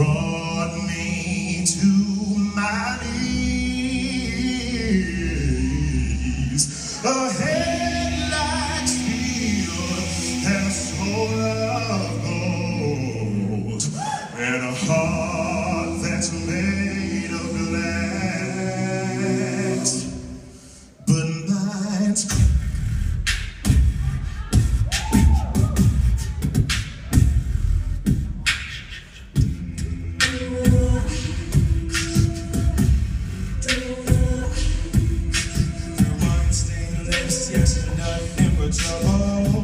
brought me to my knees. A head like steel and a soul of gold, and a heart that's made of glass. But mine's yes, nothing but trouble.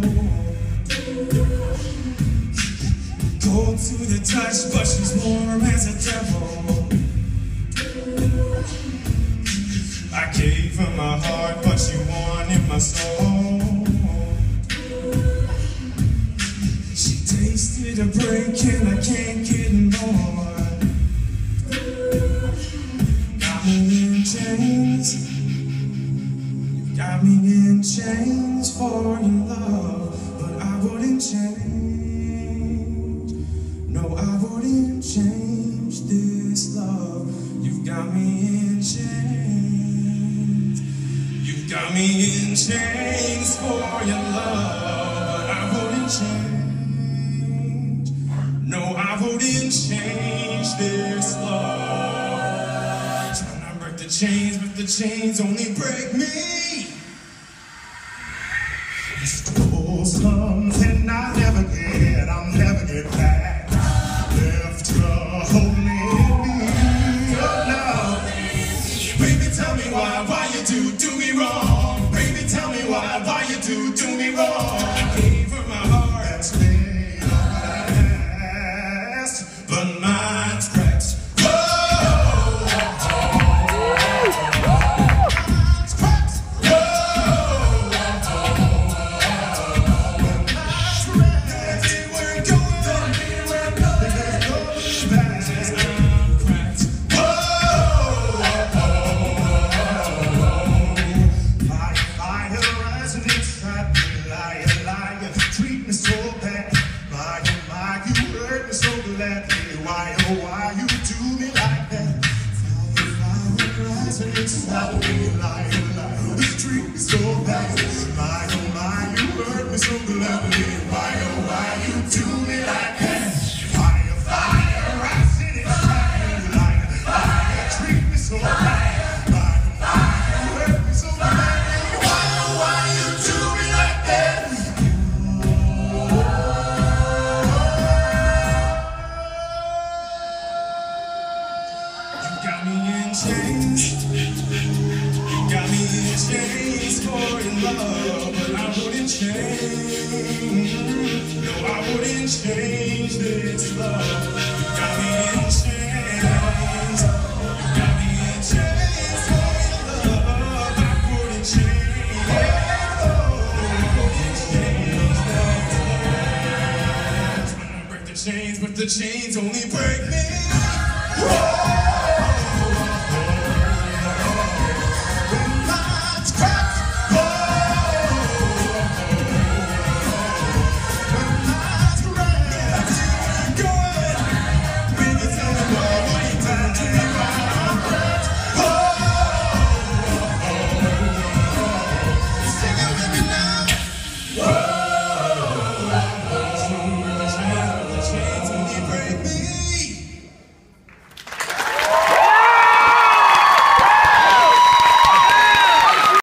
Cold to the touch, but she's warm as a devil. I gave her my heart, but she wanted my soul. Chains for your love, but I wouldn't change. No, I wouldn't change this love. You've got me in chains. You've got me in chains for your love, but I wouldn't change. No, I wouldn't change this love. Trying to break the chains, but the chains only break me. Stole something I'll never fire rising inside me, liar, liar, treat me so bad. My, oh my, you hurt me so gladly. For your love, but I wouldn't change. No, I wouldn't change this love. Got me in chains. Got me in chains for your love. I wouldn't change. I wouldn't change. Trying to break the chains, but the chains only break me. Whoa!